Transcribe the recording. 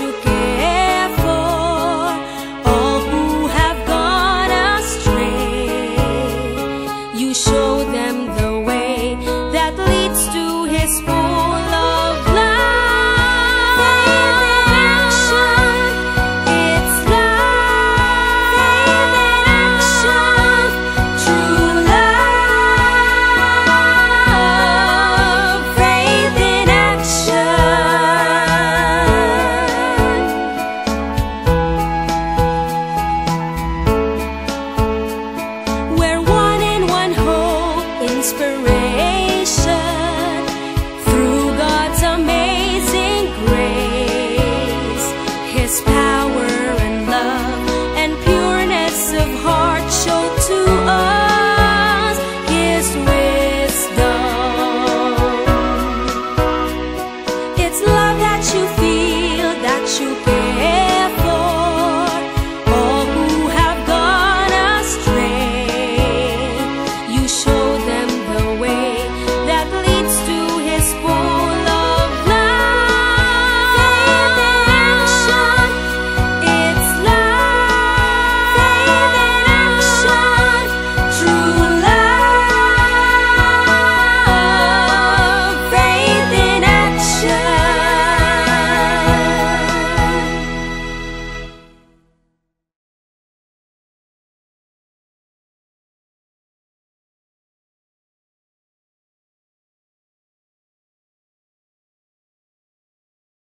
you feel.